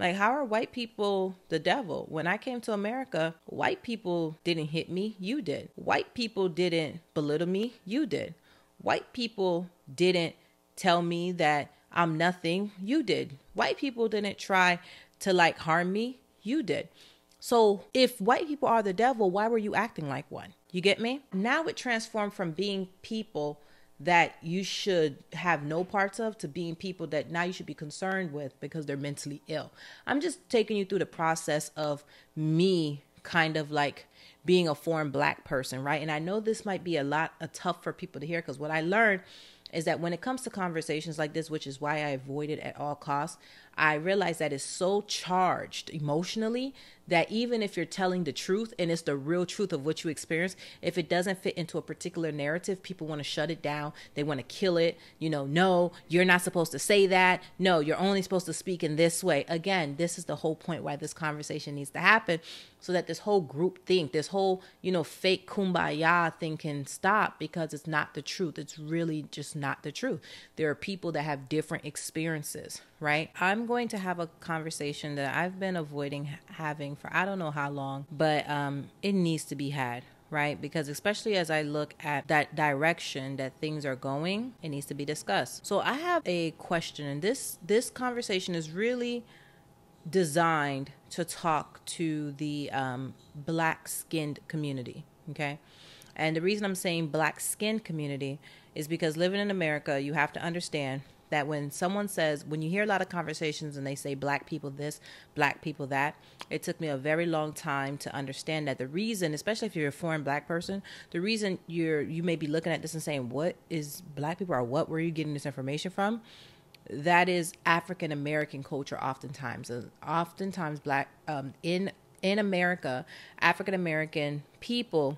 Like, how are white people the devil? When I came to America, white people didn't hit me, you did. White people didn't belittle me, you did. White people didn't tell me that I'm nothing, you did. White people didn't try to like harm me, you did. So if white people are the devil, why were you acting like one? You get me? Now it transformed from being people that you should have no parts of to being people that now you should be concerned with because they're mentally ill. I'm just taking you through the process of me kind of like being a foreign black person, right? And I know this might be a lot a tough for people to hear because what I learned is that when it comes to conversations like this, which is why I avoid it at all costs, I realize that it's so charged emotionally that even if you're telling the truth and it's the real truth of what you experience, if it doesn't fit into a particular narrative, people want to shut it down. They want to kill it. You know, no, you're not supposed to say that. No, you're only supposed to speak in this way. Again, this is the whole point why this conversation needs to happen so that this whole group think, this whole, you know, fake kumbaya thing can stop because it's not the truth. It's really just not the truth. There are people that have different experiences, right? I'm going to have a conversation that I've been avoiding having for I don't know how long, but um, it needs to be had right? Because especially as I look at that direction that things are going, it needs to be discussed. So I have a question and this this conversation is really designed to talk to the um, black skinned community, okay? And the reason I'm saying black skinned community is because living in America, you have to understand that when someone says, when you hear a lot of conversations and they say black people this, black people that, it took me a very long time to understand that the reason, especially if you're a foreign black person, the reason you're you may be looking at this and saying, what is black people or what were you getting this information from? That is African American culture oftentimes. And oftentimes black um, in in America, African American people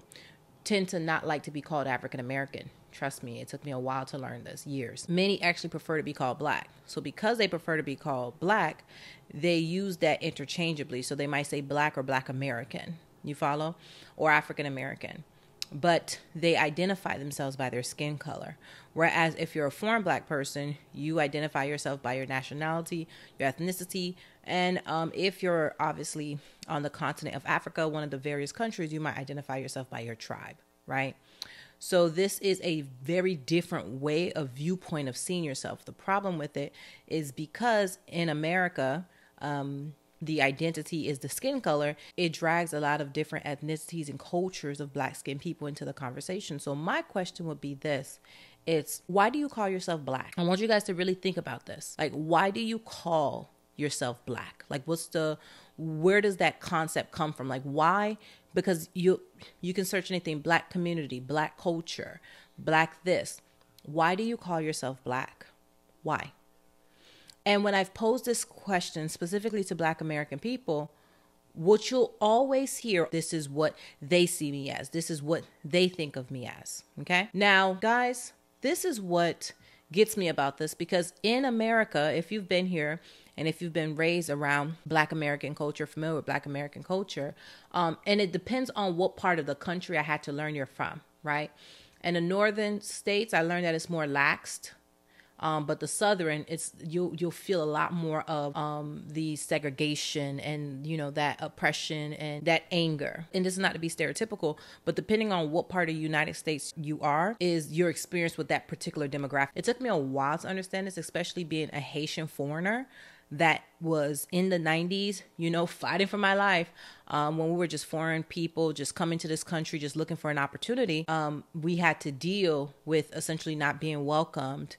tend to not like to be called African American Trust me, it took me a while to learn this, years. Many actually prefer to be called black. So because they prefer to be called black, they use that interchangeably. So they might say black or black American. You follow? Or African American. But they identify themselves by their skin color. Whereas if you're a foreign black person, you identify yourself by your nationality, your ethnicity, and um, if you're obviously on the continent of Africa, one of the various countries, you might identify yourself by your tribe, right? So this is a very different way of viewpoint of seeing yourself. The problem with it is because in America, um, the identity is the skin color, it drags a lot of different ethnicities and cultures of black skinned people into the conversation. So my question would be this. It's why do you call yourself black? I want you guys to really think about this. Like, why do you call yourself black? Like, what's the, where does that concept come from? Like, why because you you can search anything black community black culture black this. Why do you call yourself black? Why? And when i've posed this question specifically to black american people what you'll always hear this is what they see me as. This is what they think of me as okay? Now guys this is what gets me about this because in america if you've been here and if you've been raised around Black American culture, familiar with Black American culture, um, and it depends on what part of the country I had to learn you're from, right? In the northern states, I learned that it's more laxed. Um, but the southern, it's you'll you'll feel a lot more of um, the segregation and you know that oppression and that anger. And this is not to be stereotypical, but depending on what part of the United States you are, is your experience with that particular demographic. It took me a while to understand this, especially being a Haitian foreigner that was in the 90s, you know, fighting for my life um, when we were just foreign people, just coming to this country, just looking for an opportunity. Um, we had to deal with essentially not being welcomed.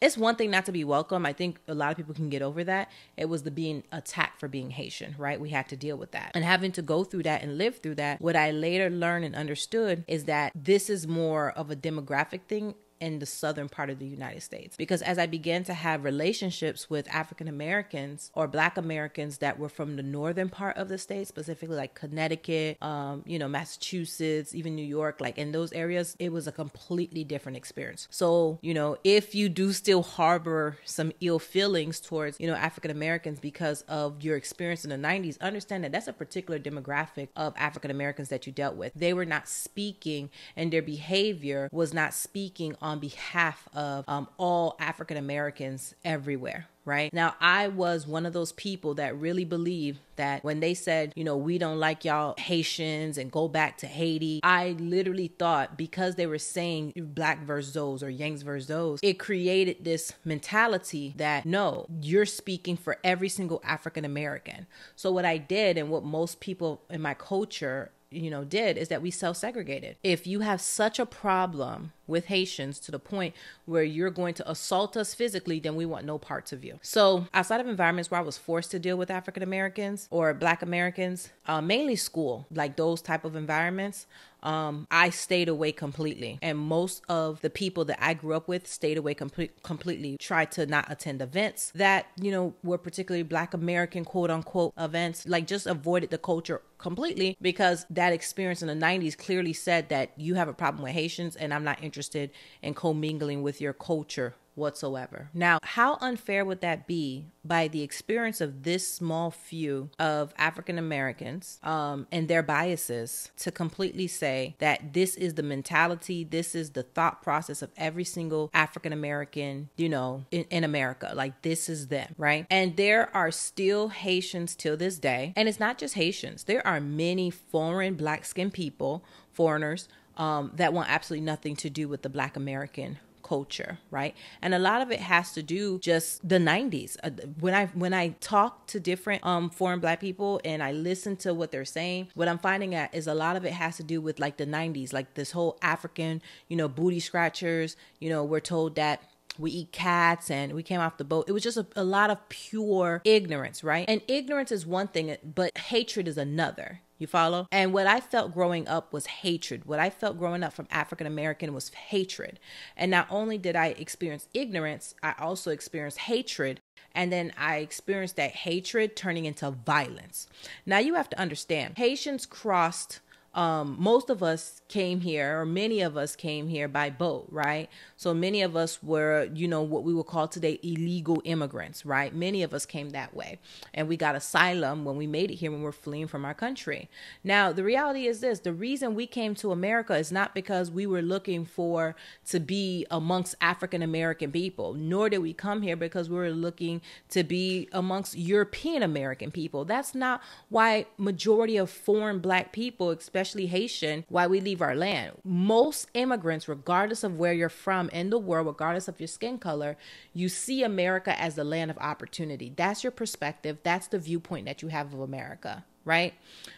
It's one thing not to be welcome. I think a lot of people can get over that. It was the being attacked for being Haitian, right? We had to deal with that. And having to go through that and live through that, what I later learned and understood is that this is more of a demographic thing in the southern part of the United States. Because as I began to have relationships with African Americans or Black Americans that were from the northern part of the state, specifically like Connecticut, um, you know, Massachusetts, even New York, like in those areas, it was a completely different experience. So, you know, if you do still harbor some ill feelings towards, you know, African Americans because of your experience in the 90s, understand that that's a particular demographic of African Americans that you dealt with. They were not speaking and their behavior was not speaking on on behalf of um, all African Americans everywhere right? Now, I was one of those people that really believed that when they said, you know, we don't like y'all Haitians and go back to Haiti, I literally thought because they were saying black versus those or Yanks versus those, it created this mentality that no, you're speaking for every single African American. So, what I did and what most people in my culture you know did is that we self-segregated. If you have such a problem with haitians to the point where you're going to assault us physically then we want no parts of you. So outside of environments where i was forced to deal with african americans or black americans uh, mainly school like those type of environments um, I stayed away completely. And most of the people that I grew up with stayed away com- completely, tried to not attend events that, you know, were particularly Black American quote unquote events, like just avoided the culture completely because that experience in the 90s clearly said that you have a problem with Haitians and I'm not interested in commingling with your culture whatsoever. Now, how unfair would that be by the experience of this small few of African Americans um, and their biases to completely say that this is the mentality, this is the thought process of every single African American, you know, in, in America? Like, this is them, right? And there are still Haitians till this day. And it's not just Haitians, there are many foreign black skinned people, foreigners. Um, that want absolutely nothing to do with the Black American culture, right? And a lot of it has to do just the 90s. Uh, when I when I talk to different um foreign black people and I listen to what they're saying, what I'm finding out is a lot of it has to do with like the 90s, like this whole African, you know, booty scratchers, you know, we're told that we eat cats and we came off the boat. It was just a, a, lot of pure ignorance, right? And ignorance is one thing, but hatred is another. You follow? And what I felt growing up was hatred. What I felt growing up from African American was hatred. And not only did I experience ignorance, I also experienced hatred. And then I experienced that hatred turning into violence. Now you have to understand, Haitians crossed um, most of us came here, or many of us came here by boat, right? So many of us were, you know, what we would call today illegal immigrants, right? Many of us came that way. And we got asylum when we made it here when we we're fleeing from our country. Now, the reality is this the reason we came to America is not because we were looking for to be amongst African American people, nor did we come here because we were looking to be amongst European American people. That's not why majority of foreign black people, especially especially Haitian, why we leave our land. Most immigrants, regardless of where you're from in the world, regardless of your skin color, you see America as the land of opportunity. That's your perspective. That's the viewpoint that you have of America right?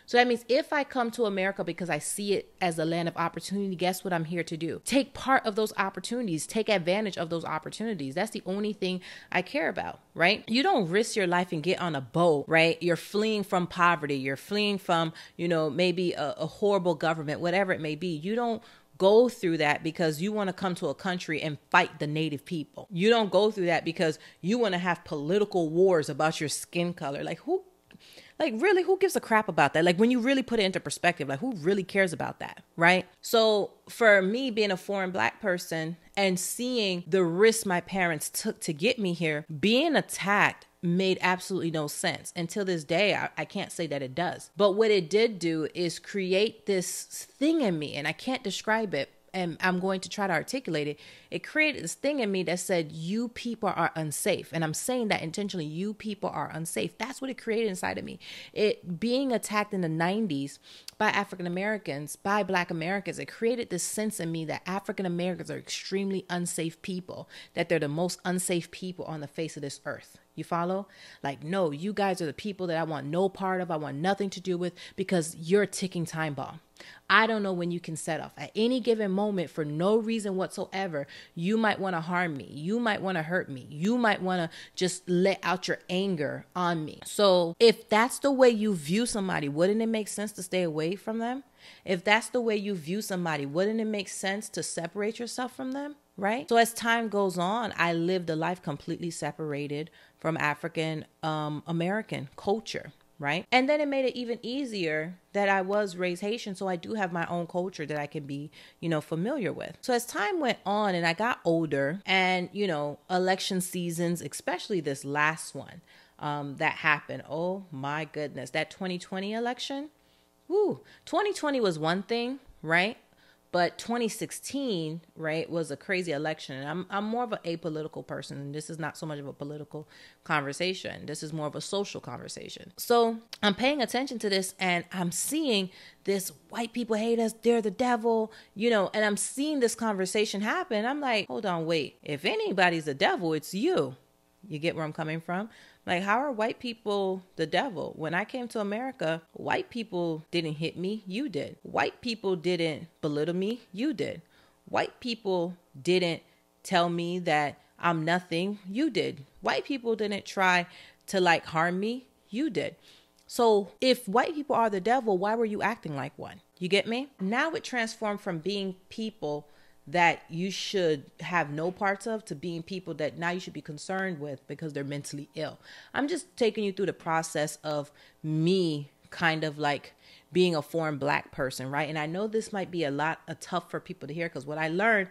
So that means if I come to America because I see it as a land of opportunity, guess what I'm here to do? Take part of those opportunities, take advantage of those opportunities. That's the only thing I care about, right? You don't risk your life and get on a boat, right? You're fleeing from poverty, you're fleeing from, you know, maybe a, a horrible government, whatever it may be. You don't go through that because you want to come to a country and fight the native people. You don't go through that because you want to have political wars about your skin color. Like who like, really, who gives a crap about that? Like, when you really put it into perspective, like, who really cares about that? Right. So, for me, being a foreign black person and seeing the risk my parents took to get me here, being attacked made absolutely no sense. Until this day, I, I, can't say that it does. But what it did do is create this thing in me, and I can't describe it, and I'm going to try to articulate it, it created this thing in me that said, You people are unsafe. And I'm saying that intentionally, you people are unsafe. That's what it created inside of me. It being attacked in the 90s by African Americans, by Black Americans, it created this sense in me that African Americans are extremely unsafe people, that they're the most unsafe people on the face of this earth. You follow? Like, no, you guys are the people that I want no part of, I want nothing to do with because you're a ticking time bomb. I don't know when you can set off. At any given moment, for no reason whatsoever, you might want to harm me. You might want to hurt me. You might want to just let out your anger on me. So, if that's the way you view somebody, wouldn't it make sense to stay away from them? If that's the way you view somebody, wouldn't it make sense to separate yourself from them? Right? So, as time goes on, I lived a life completely separated from African um, American culture right? And then it made it even easier that I was raised Haitian, so I do have my own culture that I can be, you know, familiar with. So as time went on and I got older, and you know, election seasons, especially this last one um, that happened, oh my goodness, that 2020 election, woo, 2020 was one thing, right? But 2016, right, was a crazy election. And I'm I'm more of an apolitical person. And this is not so much of a political conversation. This is more of a social conversation. So I'm paying attention to this and I'm seeing this white people hate us, they're the devil, you know, and I'm seeing this conversation happen. I'm like, hold on, wait. If anybody's the devil, it's you. You get where I'm coming from? Like, how are white people the devil? When I came to America, white people didn't hit me, you did. White people didn't belittle me, you did. White people didn't tell me that I'm nothing, you did. White people didn't try to like harm me, you did. So, if white people are the devil, why were you acting like one? You get me? Now it transformed from being people that you should have no parts of to being people that now you should be concerned with because they're mentally ill. I'm just taking you through the process of me kind of like being a foreign black person, right? And I know this might be a lot a tough for people to hear because what I learned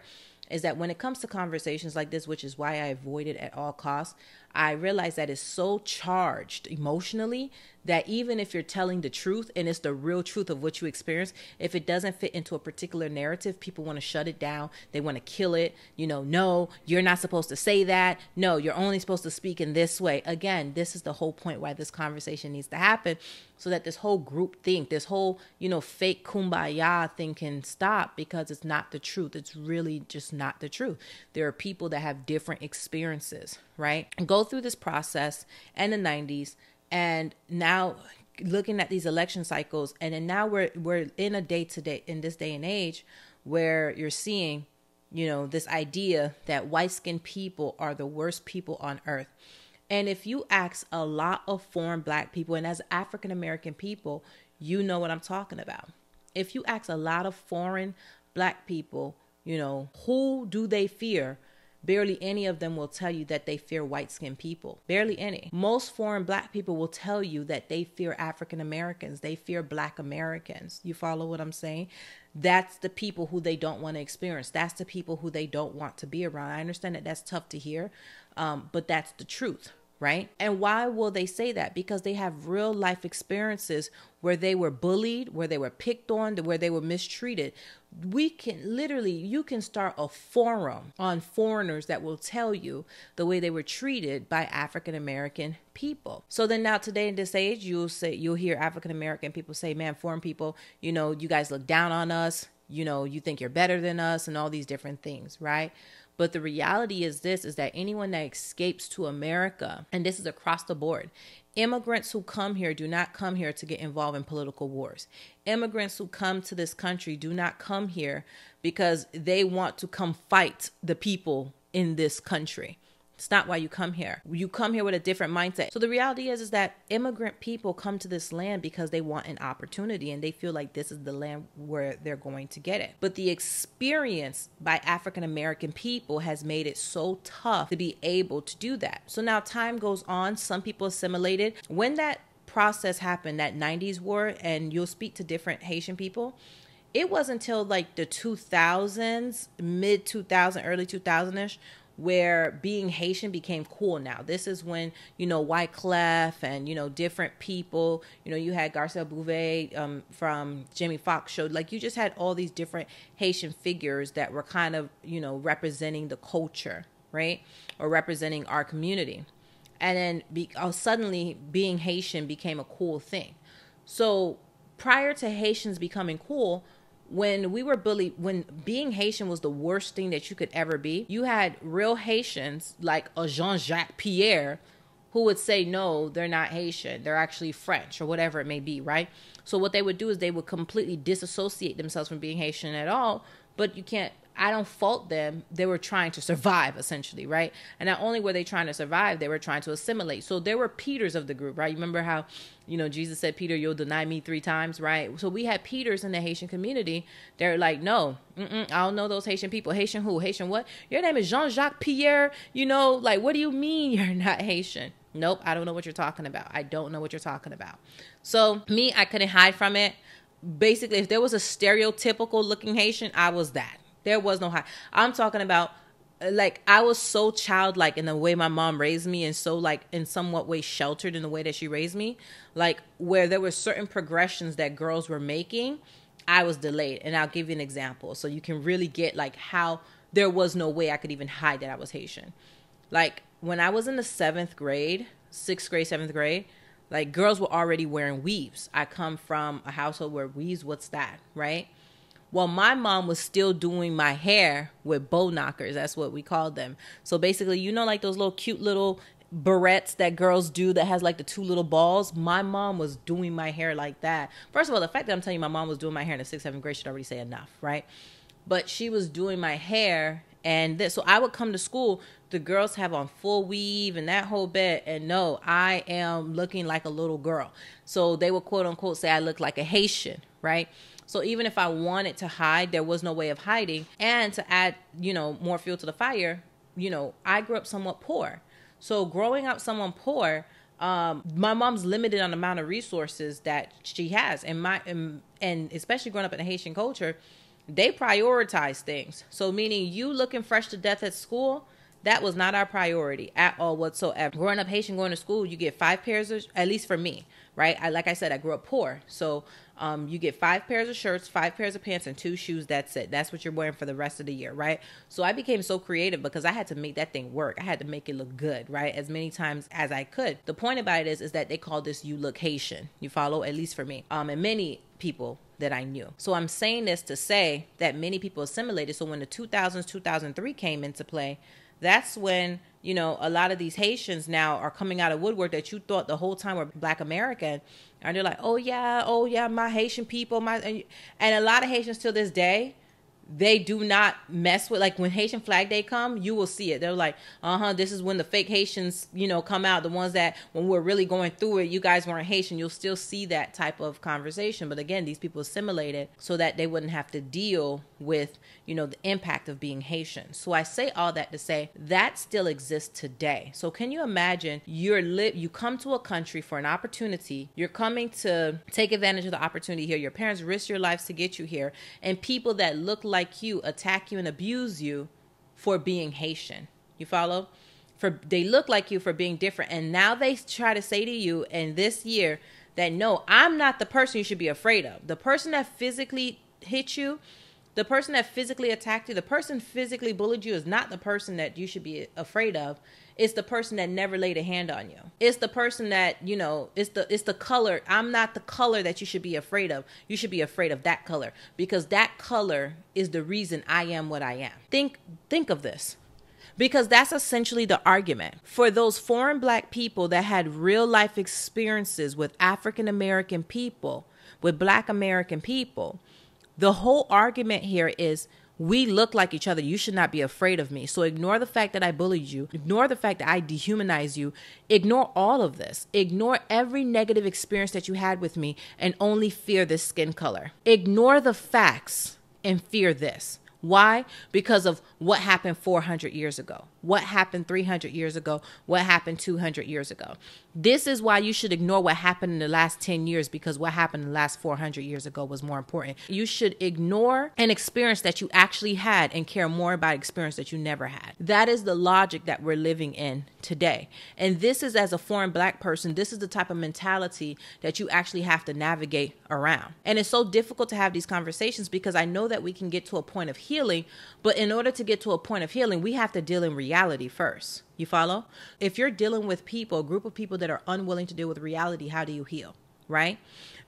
is that when it comes to conversations like this, which is why I avoid it at all costs, I realize that it's so charged emotionally that even if you're telling the truth and it's the real truth of what you experience, if it doesn't fit into a particular narrative, people want to shut it down. They want to kill it. You know, no, you're not supposed to say that. No, you're only supposed to speak in this way. Again, this is the whole point why this conversation needs to happen so that this whole group think, this whole, you know, fake kumbaya thing can stop because it's not the truth. It's really just not the truth. There are people that have different experiences, right? Go through this process in the 90s and now looking at these election cycles and then now we're we're in a day to day in this day and age where you're seeing you know this idea that white skinned people are the worst people on earth. And if you ask a lot of foreign black people and as african american people you know what i'm talking about. If you ask a lot of foreign black people you know who do they fear Barely any of them will tell you that they fear white skinned people. Barely any. Most foreign black people will tell you that they fear African Americans. They fear black Americans. You follow what I'm saying? That's the people who they don't want to experience. That's the people who they don't want to be around. I understand that that's tough to hear, um, but that's the truth right? And why will they say that? Because they have real life experiences where they were bullied, where they were picked on, where they were mistreated. We can literally, you can start a forum on foreigners that will tell you the way they were treated by African American people. So then now today in this age, you'll say, you'll hear African American people say, man, foreign people, you know, you guys look down on us. You know, you think you're better than us and all these different things, right? But the reality is this is that anyone that escapes to America, and this is across the board, immigrants who come here do not come here to get involved in political wars. Immigrants who come to this country do not come here because they want to come fight the people in this country. It's not why you come here. You come here with a different mindset. So the reality is is that immigrant people come to this land because they want an opportunity and they feel like this is the land where they're going to get it. But the experience by African American people has made it so tough to be able to do that. So now time goes on, some people assimilated. When that process happened, that 90s war and you'll speak to different Haitian people, it wasn't until like the 2000s, mid 2000, early 2000ish where being Haitian became cool now. This is when, you know, Wyclef and, you know, different people, you know, you had Garcelle Beauvais um, from Jamie Foxx showed, like you just had all these different Haitian figures that were kind of, you know, representing the culture, right? Or representing our community. And then be, uh, suddenly being Haitian became a cool thing. So prior to Haitians becoming cool, when we were bullied, when being Haitian was the worst thing that you could ever be, you had real Haitians like a Jean Jacques Pierre who would say, no, they're not Haitian. They're actually French or whatever it may be, right? So what they would do is they would completely disassociate themselves from being Haitian at all. But you can't I don't fault them. They were trying to survive, essentially, right? And not only were they trying to survive, they were trying to assimilate. So there were Peters of the group, right? You remember how, you know, Jesus said, Peter, you'll deny me three times, right? So we had Peters in the Haitian community. They're like, no, I don't know those Haitian people. Haitian who? Haitian what? Your name is Jean Jacques Pierre. You know, like, what do you mean you're not Haitian? Nope, I don't know what you're talking about. I don't know what you're talking about. So me, I couldn't hide from it. Basically, if there was a stereotypical looking Haitian, I was that there was no high. I'm talking about uh, like I was so childlike in the way my mom raised me and so like in somewhat way sheltered in the way that she raised me, like where there were certain progressions that girls were making. I was delayed. And I'll give you an example so you can really get like how there was no way I could even hide that I was Haitian. Like when I was in the seventh grade, sixth grade, seventh grade, like girls were already wearing weaves. I come from a household where weaves, what's that, right? Well, my mom was still doing my hair with bow knockers. That's what we called them. So basically, you know, like those little cute little barrettes that girls do that has like the two little balls. My mom was doing my hair like that. First of all, the fact that I'm telling you my mom was doing my hair in the sixth, seventh grade should already say enough, right? But she was doing my hair and this, so I would come to school. The girls have on full weave and that whole bit, and no, I am looking like a little girl. So they would quote unquote say I look like a Haitian, right? So even if I wanted to hide, there was no way of hiding. And to add, you know, more fuel to the fire, you know, I grew up somewhat poor. So growing up someone poor, um, my mom's limited on the amount of resources that she has, and my and, and especially growing up in a Haitian culture, they prioritize things. So meaning you looking fresh to death at school, that was not our priority at all whatsoever. Growing up Haitian, going to school, you get five pairs of, at least for me, right? I like I said, I grew up poor, so um, you get five pairs of shirts, five pairs of pants, and two shoes. That's it. That's what you're wearing for the rest of the year, right? So I became so creative because I had to make that thing work. I had to make it look good, right? As many times as I could. The point about it is, is that they call this you look Haitian. You follow, at least for me. Um, and many people that I knew. So I'm saying this to say that many people assimilated. So when the 2000s, 2003 came into play, that's when you know a lot of these haitians now are coming out of woodwork that you thought the whole time were black american. And they're like, oh yeah, oh yeah, my Haitian people, my and, and a lot of Haitians till this day they do not mess with like when Haitian Flag Day come, you will see it. They're like, uh huh, this is when the fake Haitians, you know, come out. The ones that when we're really going through it, you guys weren't Haitian. You'll still see that type of conversation. But again, these people assimilated so that they wouldn't have to deal with, you know, the impact of being Haitian. So I say all that to say that still exists today. So can you imagine you're lit you come to a country for an opportunity, you're coming to take advantage of the opportunity here. Your parents risk your lives to get you here, and people that look like like you attack you and abuse you for being Haitian. You follow? For they look like you for being different. And now they try to say to you in this year that no, I'm not the person you should be afraid of. The person that physically hit you, the person that physically attacked you, the person physically bullied you is not the person that you should be afraid of. It's the person that never laid a hand on you. It's the person that, you know, it's the it's the color. I'm not the color that you should be afraid of. You should be afraid of that color because that color is the reason I am what I am. Think think of this because that's essentially the argument for those foreign black people that had real life experiences with African American people, with black American people. The whole argument here is we look like each other. You should not be afraid of me. So ignore the fact that I bullied you. Ignore the fact that I dehumanize you. Ignore all of this. Ignore every negative experience that you had with me and only fear this skin color. Ignore the facts and fear this. Why? Because of what happened 400 years ago, what happened 300 years ago, what happened 200 years ago. This is why you should ignore what happened in the last 10 years because what happened in the last 400 years ago was more important. You should ignore an experience that you actually had and care more about experience that you never had. That is the logic that we're living in today. And this is as a foreign black person, this is the type of mentality that you actually have to navigate around. And it's so difficult to have these conversations because I know that we can get to a point of healing, but in order to get to a point of healing, we have to deal in reality first. You follow? If you're dealing with people, a group of people that are unwilling to deal with reality, how do you heal? Right?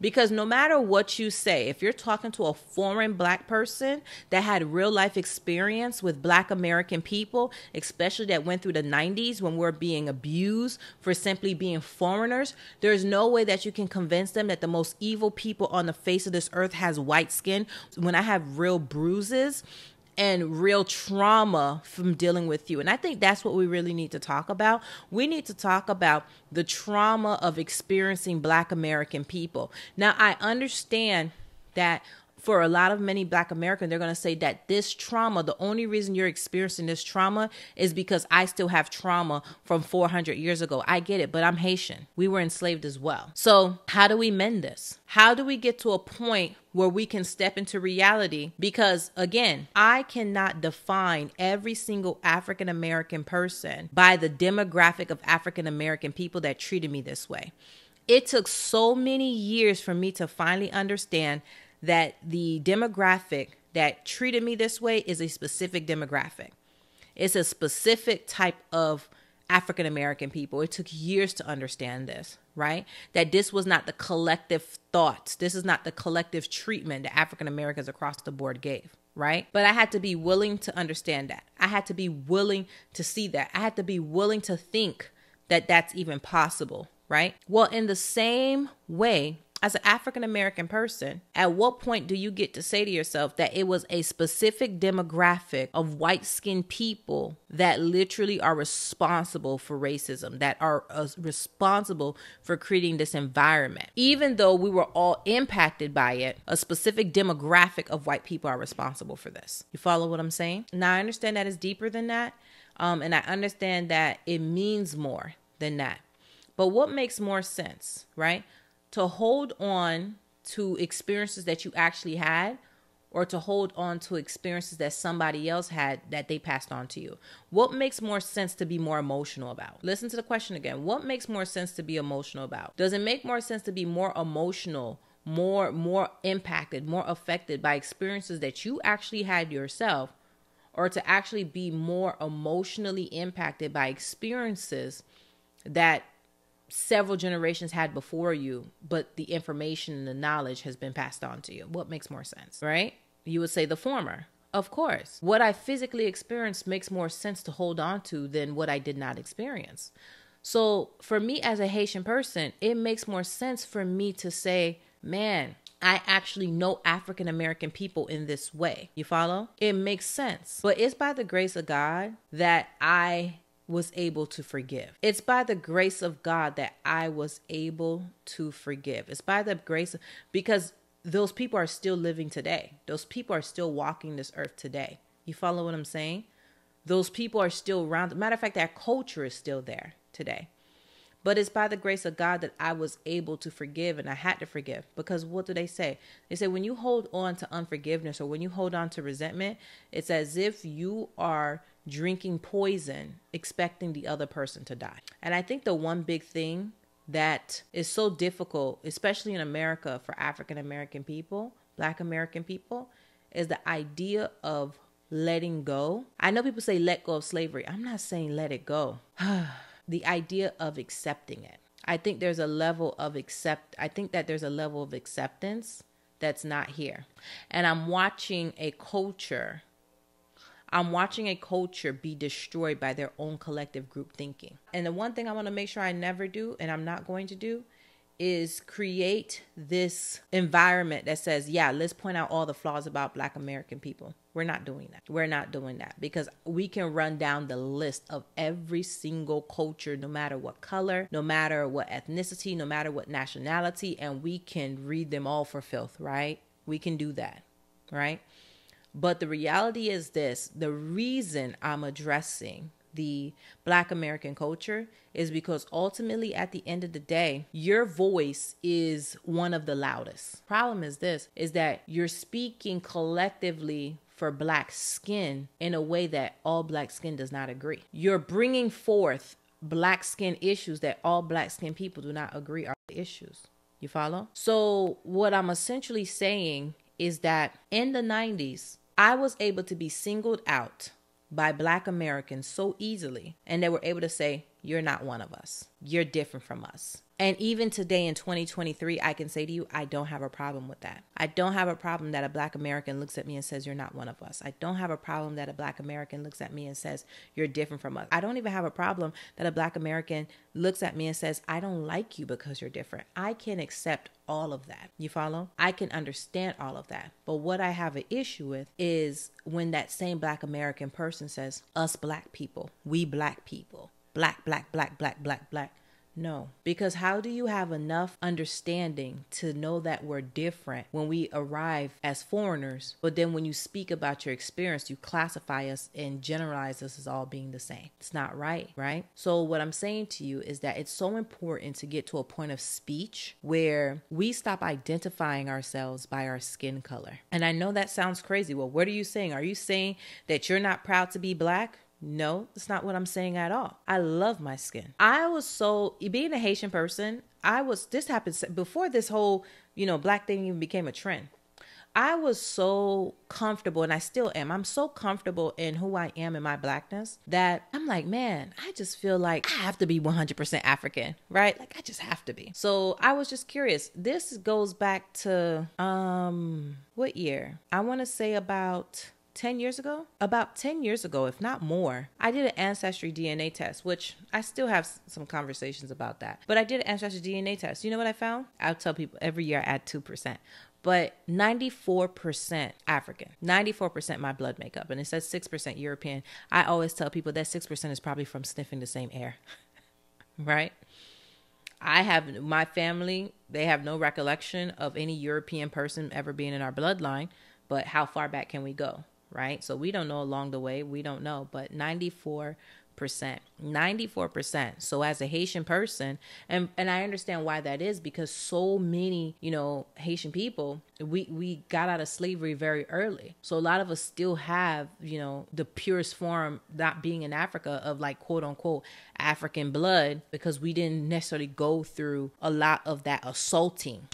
Because no matter what you say, if you're talking to a foreign black person that had real life experience with black American people, especially that went through the 90s when we're being abused for simply being foreigners, there's no way that you can convince them that the most evil people on the face of this earth has white skin. When I have real bruises, and real trauma from dealing with you. And I think that's what we really need to talk about. We need to talk about the trauma of experiencing Black American people. Now, I understand that for a lot of many black americans they're going to say that this trauma the only reason you're experiencing this trauma is because i still have trauma from 400 years ago. I get it but i'm haitian. We were enslaved as well. So how do we mend this? How do we get to a point where we can step into reality? Because again i cannot define every single african american person by the demographic of african american people that treated me this way. It took so many years for me to finally understand that the demographic that treated me this way is a specific demographic. It's a specific type of African American people. It took years to understand this, right? That this was not the collective thoughts. This is not the collective treatment that African Americans across the board gave, right? But I had to be willing to understand that. I had to be willing to see that. I had to be willing to think that that's even possible, right? Well, in the same way, as an African American person, at what point do you get to say to yourself that it was a specific demographic of white skinned people that literally are responsible for racism, that are uh, responsible for creating this environment? Even though we were all impacted by it, a specific demographic of white people are responsible for this. You follow what I'm saying? Now, I understand that is deeper than that. Um, and I understand that it means more than that. But what makes more sense, right? To hold on to experiences that you actually had or to hold on to experiences that somebody else had that they passed on to you? What makes more sense to be more emotional about? Listen to the question again. What makes more sense to be emotional about? Does it make more sense to be more emotional, more more impacted, more affected by experiences that you actually had yourself or to actually be more emotionally impacted by experiences that several generations had before you, but the information and the knowledge has been passed on to you. What makes more sense, right? You would say the former. Of course. What I physically experienced makes more sense to hold on to than what I did not experience. So, for me as a Haitian person, it makes more sense for me to say, man, I actually know African American people in this way. You follow? It makes sense. But it's by the grace of God that I was able to forgive. It's by the grace of God that I was able to forgive. It's by the grace of, because those people are still living today. Those people are still walking this earth today. You follow what I'm saying? Those people are still around. Matter of fact, that culture is still there today. But it's by the grace of God that I was able to forgive and I had to forgive. Because what do they say? They say when you hold on to unforgiveness or when you hold on to resentment, it's as if you are drinking poison, expecting the other person to die. And I think the one big thing that is so difficult, especially in America for African American people, Black American people, is the idea of letting go. I know people say let go of slavery. I'm not saying let it go. the idea of accepting it. I think there's a level of accept I think that there's a level of acceptance that's not here. And I'm watching a culture I'm watching a culture be destroyed by their own collective group thinking. And the one thing I want to make sure I never do, and I'm not going to do, is create this environment that says, yeah, let's point out all the flaws about Black American people. We're not doing that. We're not doing that because we can run down the list of every single culture, no matter what color, no matter what ethnicity, no matter what nationality, and we can read them all for filth, right? We can do that, right? But the reality is this the reason I'm addressing the black American culture is because ultimately at the end of the day, your voice is one of the loudest. Problem is this is that you're speaking collectively for black skin in a way that all black skin does not agree. You're bringing forth black skin issues that all black skin people do not agree are issues. You follow? So, what I'm essentially saying is that in the 90s, I was able to be singled out by black Americans so easily, and they were able to say, You're not one of us. You're different from us. And even today in 2023, I can say to you, I don't have a problem with that. I don't have a problem that a black American looks at me and says, You're not one of us. I don't have a problem that a black American looks at me and says, You're different from us. I don't even have a problem that a black American looks at me and says, I don't like you because you're different. I can accept all of that. You follow? I can understand all of that. But what I have an issue with is when that same black American person says, Us black people, we black people, black, black, black, black, black, black. No, because how do you have enough understanding to know that we're different when we arrive as foreigners, but then when you speak about your experience, you classify us and generalize us as all being the same? It's not right, right? So, what I'm saying to you is that it's so important to get to a point of speech where we stop identifying ourselves by our skin color. And I know that sounds crazy. Well, what are you saying? Are you saying that you're not proud to be black? No, that's not what I'm saying at all. I love my skin. I was so being a Haitian person, I was this happened before this whole, you know, black thing even became a trend. I was so comfortable, and I still am. I'm so comfortable in who I am in my blackness that I'm like, man, I just feel like I have to be 100% African, right? Like I just have to be. So I was just curious. This goes back to um what year? I want to say about 10 years ago, about 10 years ago, if not more, I did an ancestry DNA test, which I still have some conversations about that. But I did an ancestry DNA test. You know what I found? I'll tell people every year I add 2% but 94% African, 94% my blood makeup, and it says 6% European. I always tell people that 6% is probably from sniffing the same air, right? I have my family, they have no recollection of any European person ever being in our bloodline, but how far back can we go? Right? So we don't know along the way. We don't know, but 94 percent 94% so as a haitian person and and i understand why that is because so many you know haitian people we we got out of slavery very early so a lot of us still have you know the purest form not being in africa of like quote unquote african blood because we didn't necessarily go through a lot of that assaulting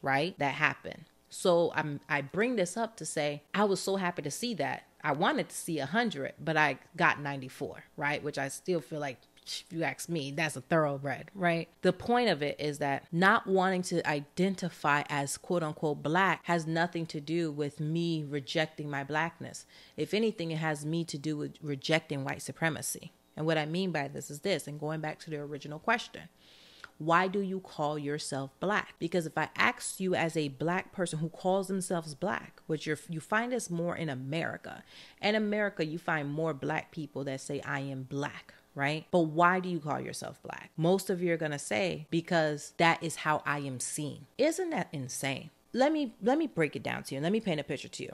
right that happened so I'm I bring this up to say I was so happy to see that. I wanted to see 100, but I got 94, right? Which I still feel like if you ask me, that's a thoroughbred, right? The point of it is that not wanting to identify as quote unquote black has nothing to do with me rejecting my blackness. If anything, it has me to do with rejecting white supremacy. And what I mean by this is this, and going back to the original question why do you call yourself black? Because if I ask you as a black person who calls themselves black, which you you find this more in America. In America, you find more black people that say I am black, right? But why do you call yourself black? Most of you are going to say because that is how I am seen. Isn't that insane? Let me let me break it down to you. Let me paint a picture to you.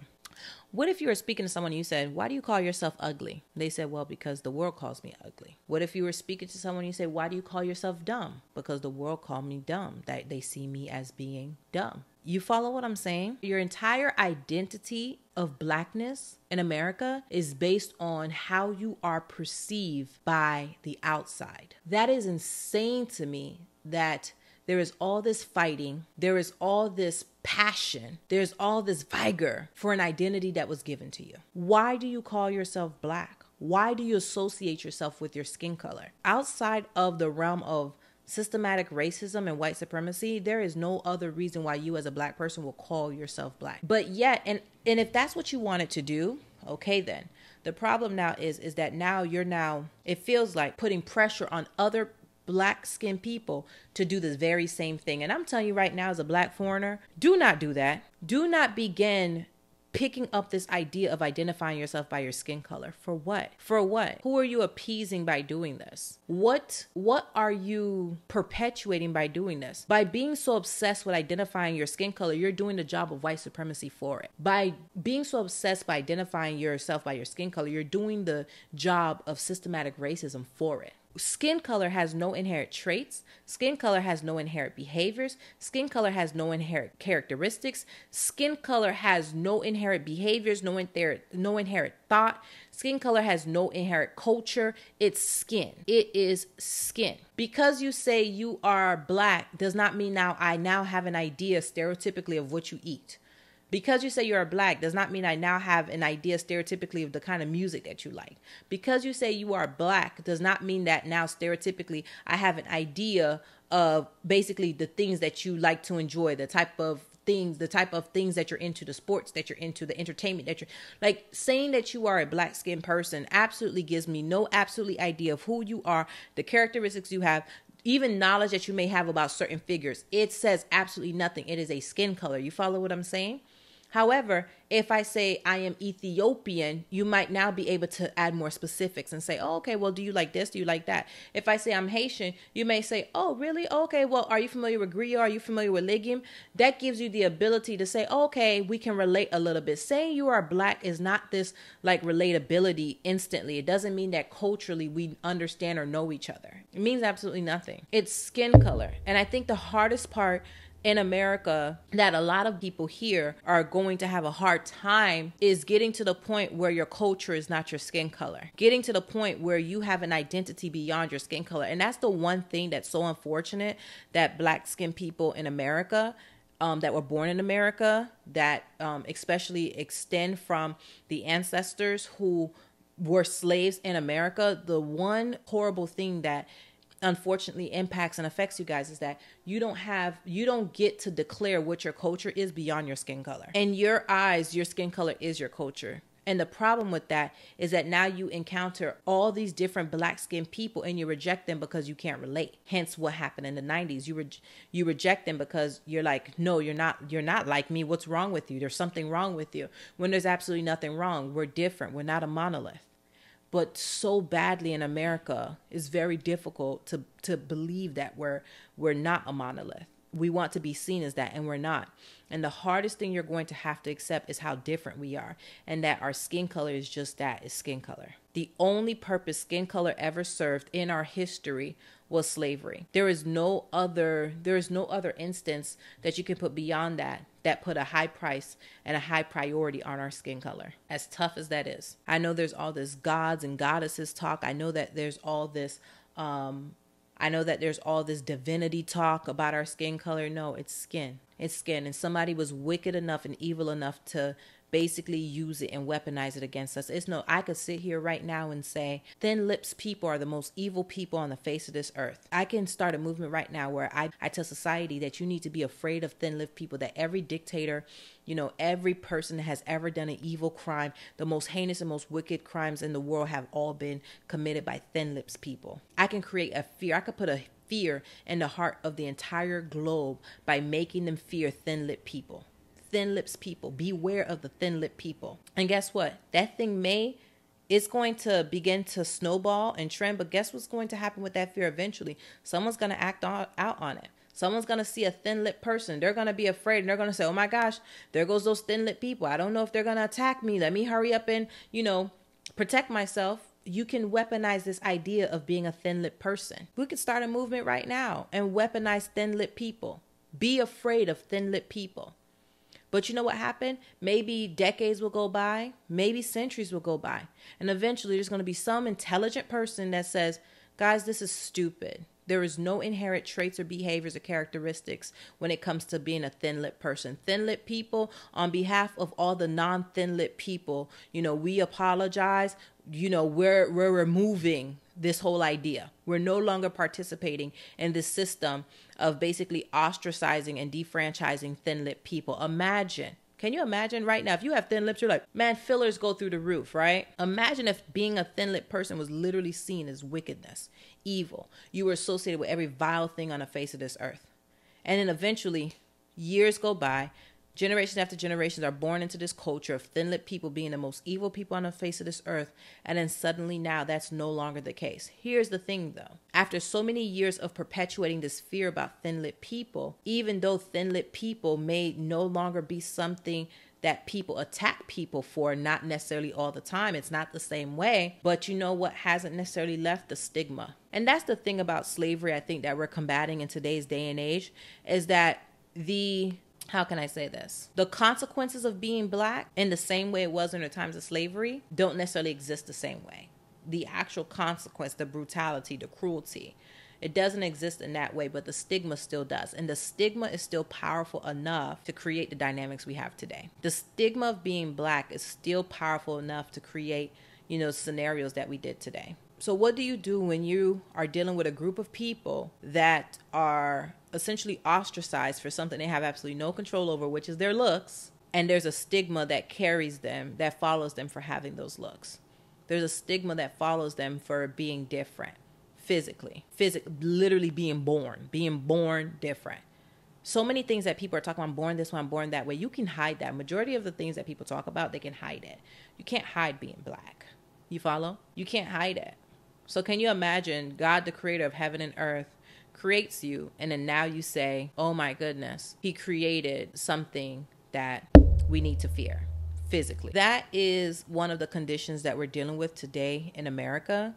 What if you were speaking to someone and you said, Why do you call yourself ugly? They said, Well, because the world calls me ugly. What if you were speaking to someone and you say, Why do you call yourself dumb? Because the world called me dumb. That they see me as being dumb. You follow what I'm saying? Your entire identity of blackness in America is based on how you are perceived by the outside. That is insane to me that there is all this fighting, there is all this passion, there's all this vigor for an identity that was given to you. Why do you call yourself black? Why do you associate yourself with your skin color? Outside of the realm of systematic racism and white supremacy, there is no other reason why you as a black person will call yourself black. But yet, and and if that's what you wanted to do, okay then. The problem now is is that now you're now it feels like putting pressure on other black skinned people to do the very same thing. And I'm telling you right now, as a black foreigner, do not do that. Do not begin picking up this idea of identifying yourself by your skin color. For what? For what? Who are you appeasing by doing this? What what are you perpetuating by doing this? By being so obsessed with identifying your skin color you're doing the job of white supremacy for it. By being so obsessed by identifying yourself by your skin color you're doing the job of systematic racism for it skin color has no inherent traits. Skin color has no inherent behaviors. Skin color has no inherent characteristics. Skin color has no inherent behaviors, no inherent, no inherent thought. Skin color has no inherent culture. It's skin. It is skin. Because you say you are black does not mean now I now have an idea stereotypically of what you eat. Because you say you're black does not mean I now have an idea stereotypically of the kind of music that you like. Because you say you are black does not mean that now stereotypically I have an idea of basically the things that you like to enjoy, the type of things, the type of things that you're into, the sports that you're into, the entertainment that you're like saying that you are a black skinned person absolutely gives me no absolutely idea of who you are, the characteristics you have, even knowledge that you may have about certain figures. It says absolutely nothing. It is a skin color. You follow what I'm saying? However, if I say I am Ethiopian, you might now be able to add more specifics and say, oh, okay, well, do you like this? Do you like that? If I say I'm Haitian, you may say, oh, really? Okay, well, are you familiar with griot? Are you familiar with legume? That gives you the ability to say, okay, we can relate a little bit. Saying you are black is not this like relatability instantly. It doesn't mean that culturally we understand or know each other. It means absolutely nothing. It's skin color. And I think the hardest part in America that a lot of people here are going to have a hard time is getting to the point where your culture is not your skin color. Getting to the point where you have an identity beyond your skin color. And that's the one thing that's so unfortunate that black skin people in America um, that were born in America, that um, especially extend from the ancestors who were slaves in America, the one horrible thing that unfortunately impacts and affects you guys is that you don't have you don't get to declare what your culture is beyond your skin color. In your eyes, your skin color is your culture. And the problem with that is that now you encounter all these different black skinned people and you reject them because you can't relate. Hence what happened in the 90s. You re- you reject them because you're like, "No, you're not you're not like me. What's wrong with you? There's something wrong with you." When there's absolutely nothing wrong. We're different. We're not a monolith. But so badly in America, it's very difficult to to believe that we're we're not a monolith we want to be seen as that and we're not. And the hardest thing you're going to have to accept is how different we are and that our skin color is just that is skin color. The only purpose skin color ever served in our history was slavery. There is no other there is no other instance that you can put beyond that that put a high price and a high priority on our skin color. As tough as that is. I know there's all this gods and goddesses talk. I know that there's all this um I know that there's all this divinity talk about our skin color. No, it's skin. It's skin. And somebody was wicked enough and evil enough to basically use it and weaponize it against us. It's no, I could sit here right now and say, thin lips people are the most evil people on the face of this earth. I can start a movement right now where I, I tell society that you need to be afraid of thin lipped people, that every dictator, you know, every person that has ever done an evil crime, the most heinous and most wicked crimes in the world have all been committed by thin lips people. I can create a fear. I could put a fear in the heart of the entire globe by making them fear thin lipped people thin lips people. Beware of the thin lip people. And guess what? That thing may it's going to begin to snowball and trend, but guess what's going to happen with that fear eventually? Someone's going to act on, out on it. Someone's going to see a thin lip person. They're going to be afraid and they're going to say, oh my gosh, there goes those thin lip people. I don't know if they're going to attack me. Let me hurry up and, you know, protect myself. You can weaponize this idea of being a thin lip person. We could start a movement right now and weaponize thin lip people. Be afraid of thin lip people. But you know what happened? Maybe decades will go by, maybe centuries will go by. And eventually there's going to be some intelligent person that says, guys, this is stupid. There is no inherent traits or behaviors or characteristics when it comes to being a thin lipped person. Thin lipped people, on behalf of all the non thin lipped people, you know, we apologize. You know, we're we're removing this whole idea. We're no longer participating in this system of basically ostracizing and defranchising thin lipped people. Imagine. Can you imagine right now if you have thin lips, you're like, man, fillers go through the roof, right? Imagine if being a thin lipped person was literally seen as wickedness, evil. You were associated with every vile thing on the face of this earth. And then eventually, years go by, Generations after generations are born into this culture of thin lipped people being the most evil people on the face of this earth, and then suddenly now that's no longer the case. Here's the thing though after so many years of perpetuating this fear about thin lipped people, even though thin lipped people may no longer be something that people attack people for, not necessarily all the time. It's not the same way. But you know what hasn't necessarily left the stigma. And that's the thing about slavery, I think, that we're combating in today's day and age is that the how can I say this? The consequences of being black in the same way it was in the times of slavery don't necessarily exist the same way. The actual consequence, the brutality, the cruelty, it doesn't exist in that way, but the stigma still does. And the stigma is still powerful enough to create the dynamics we have today. The stigma of being black is still powerful enough to create, you know, scenarios that we did today. So, what do you do when you are dealing with a group of people that are essentially ostracized for something they have absolutely no control over, which is their looks? And there's a stigma that carries them, that follows them for having those looks. There's a stigma that follows them for being different physically, physic, literally being born, being born different. So many things that people are talking about, I'm born this way, I'm born that way. You can hide that. Majority of the things that people talk about, they can hide it. You can't hide being black. You follow? You can't hide it. So can you imagine God, the creator of heaven and earth, creates you, and then now you say, oh my goodness, he created something that we need to fear physically. That is one of the conditions that we're dealing with today in America.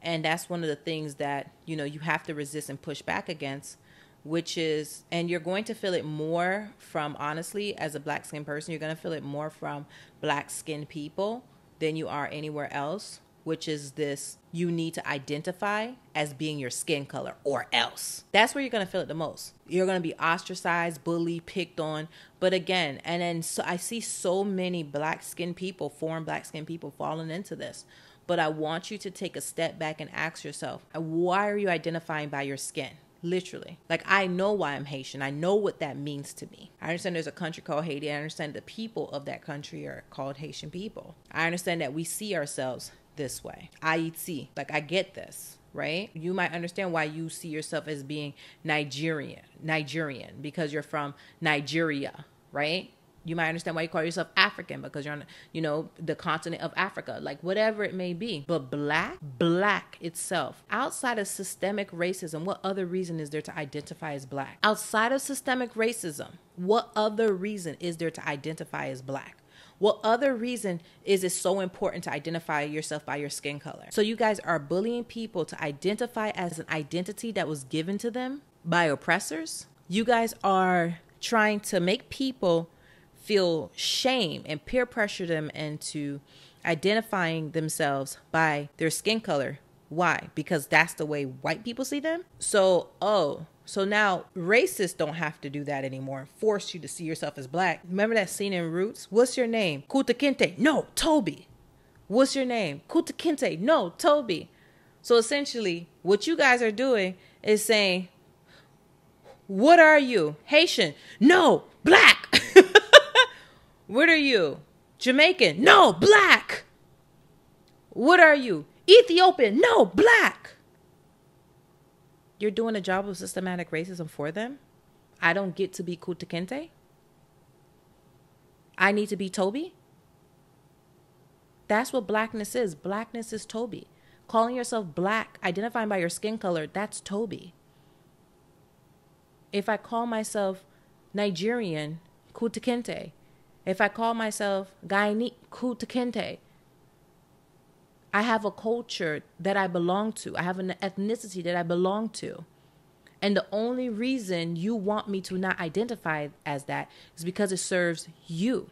And that's one of the things that, you know, you have to resist and push back against, which is, and you're going to feel it more from, honestly, as a black skin person, you're going to feel it more from black skinned people than you are anywhere else which is this you need to identify as being your skin color or else. That's where you're going to feel it the most. You're going to be ostracized, bullied, picked on. But again, and then so I see so many black skinned people, foreign black skinned people falling into this. But I want you to take a step back and ask yourself, why are you identifying by your skin? literally. Like I know why I'm Haitian. I know what that means to me. I understand there's a country called Haiti. I understand the people of that country are called Haitian people. I understand that we see ourselves this way. I see. Like I get this, right? You might understand why you see yourself as being Nigerian, Nigerian because you're from Nigeria, right? you might understand why you call yourself African because you're on, you know, the continent of Africa, like whatever it may be. But black, black itself, outside of systemic racism, what other reason is there to identify as black? Outside of systemic racism, what other reason is there to identify as black? What other reason is it so important to identify yourself by your skin color? So you guys are bullying people to identify as an identity that was given to them by oppressors. You guys are trying to make people feel shame and peer pressure them into identifying themselves by their skin color. Why? Because that's the way white people see them. So, oh, so now racists don't have to do that anymore. and Force you to see yourself as black. Remember that scene in Roots? What's your name? Kunta Kinte. No, Toby. What's your name? Kunta Kinte. No, Toby. So essentially, what you guys are doing is saying, What are you? Haitian. No, black. What are you? Jamaican? No, black. What are you? Ethiopian? No, black. You're doing a job of systematic racism for them? I don't get to be Kunta Kinte? I need to be Toby? That's what blackness is. Blackness is Toby. Calling yourself black, identifying by your skin color, that's Toby. If I call myself Nigerian, Kunta Kinte, if I call myself Gaini Kunta Kinte, I have a culture that I belong to. I have an ethnicity that I belong to. And the only reason you want me to not identify as that is because it serves you.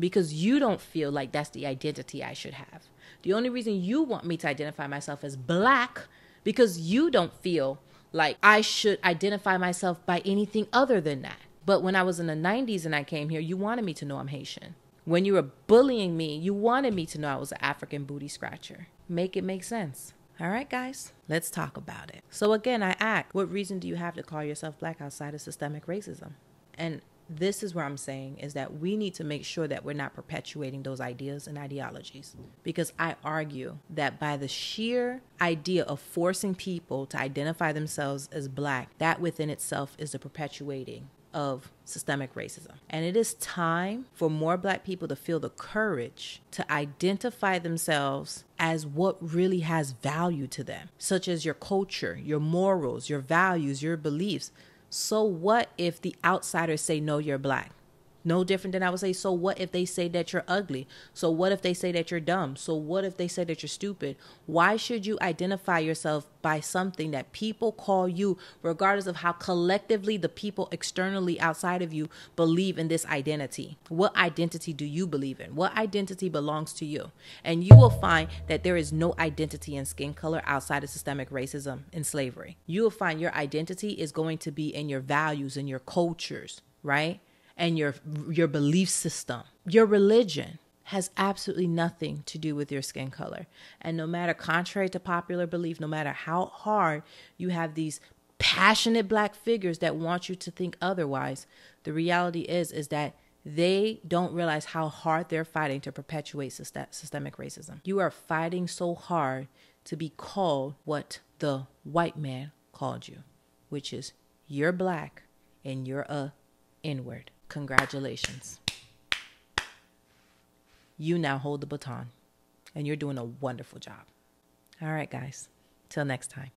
Because you don't feel like that's the identity I should have. The only reason you want me to identify myself as black because you don't feel like I should identify myself by anything other than that. But when I was in the 90s and I came here, you wanted me to know I'm Haitian. When you were bullying me, you wanted me to know I was an African booty scratcher. Make it make sense. All right, guys, let's talk about it. So, again, I act, what reason do you have to call yourself black outside of systemic racism? And this is where I'm saying is that we need to make sure that we're not perpetuating those ideas and ideologies. Because I argue that by the sheer idea of forcing people to identify themselves as black, that within itself is a perpetuating of systemic racism. And it is time for more black people to feel the courage to identify themselves as what really has value to them, such as your culture, your morals, your values, your beliefs. So, what if the outsiders say, no, you're black? No different than I would say, so what if they say that you're ugly? So what if they say that you're dumb? So what if they say that you're stupid? Why should you identify yourself by something that people call you, regardless of how collectively the people externally outside of you believe in this identity? What identity do you believe in? What identity belongs to you? And you will find that there is no identity in skin color outside of systemic racism and slavery. You will find your identity is going to be in your values and your cultures, right? And your your belief system. Your religion has absolutely nothing to do with your skin color. And no matter contrary to popular belief, no matter how hard you have these passionate black figures that want you to think otherwise, the reality is is that they don't realize how hard they're fighting to perpetuate systemic racism. You are fighting so hard to be called what the white man called you, which is you're black and you're a inward. Congratulations. You now hold the baton, and you're doing a wonderful job. All right, guys. Till next time.